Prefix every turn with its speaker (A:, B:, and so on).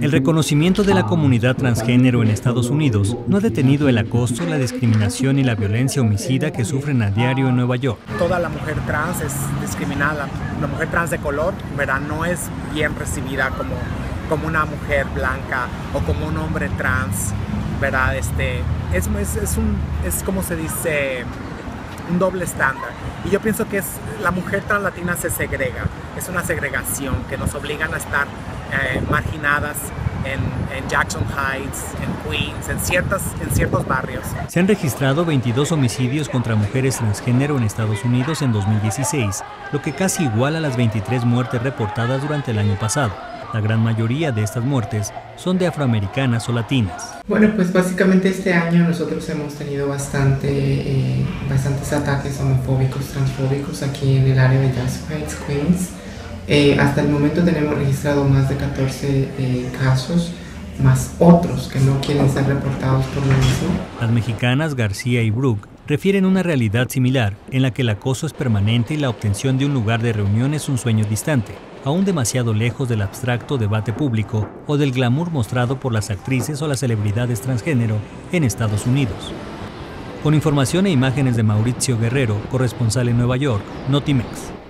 A: El reconocimiento de la comunidad transgénero en Estados Unidos no ha detenido el acoso, la discriminación y la violencia homicida que sufren a diario en Nueva York.
B: Toda la mujer trans es discriminada. La mujer trans de color, ¿verdad? No es bien recibida como, como una mujer blanca o como un hombre trans, ¿verdad? Este, es, es, es, un, es como se dice, un doble estándar. Y yo pienso que es, la mujer translatina se segrega, es una segregación que nos obligan a estar eh, marginadas en, en, Jackson Heights, en Queens, en, ciertas, en ciertos barrios.
A: Se han registrado 22 homicidios contra mujeres transgénero en Estados Unidos en 2016, lo que casi iguala a las 23 muertes reportadas durante el año pasado. La gran mayoría de estas muertes son de afroamericanas o latinas.
C: Bueno, pues básicamente este año nosotros hemos tenido bastante, eh, bastantes ataques homofóbicos, transfóbicos aquí en el área de Jackson Heights, Queens. Eh, hasta el momento tenemos registrado más de 14 eh, casos, más otros que no quieren ser reportados por lo mismo.
A: Las mexicanas García y Brooke refieren una realidad similar en la que el acoso es permanente y la obtención de un lugar de reunión es un sueño distante aún demasiado lejos del abstracto debate público o del glamour mostrado por las actrices o las celebridades transgénero en Estados Unidos. Con información e imágenes de Mauricio Guerrero, corresponsal en Nueva York, Notimex.